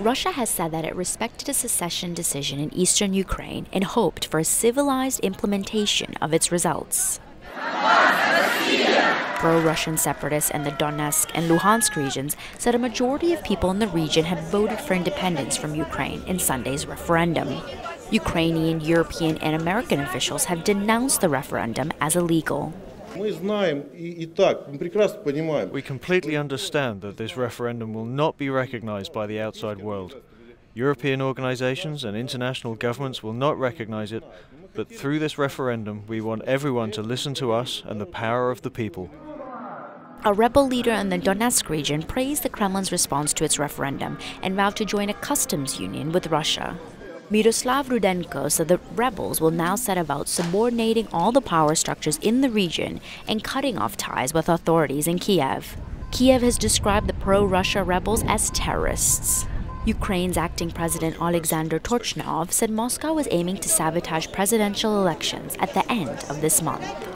Russia has said that it respected a secession decision in eastern Ukraine and hoped for a civilized implementation of its results. Pro Russian separatists in the Donetsk and Luhansk regions said a majority of people in the region had voted for independence from Ukraine in Sunday's referendum. Ukrainian, European, and American officials have denounced the referendum as illegal. We completely understand that this referendum will not be recognized by the outside world. European organizations and international governments will not recognize it, but through this referendum, we want everyone to listen to us and the power of the people. A rebel leader in the Donetsk region praised the Kremlin's response to its referendum and vowed to join a customs union with Russia. Miroslav Rudenko said the rebels will now set about subordinating all the power structures in the region and cutting off ties with authorities in Kiev. Kiev has described the pro Russia rebels as terrorists. Ukraine's acting president Alexander Turchynov said Moscow was aiming to sabotage presidential elections at the end of this month.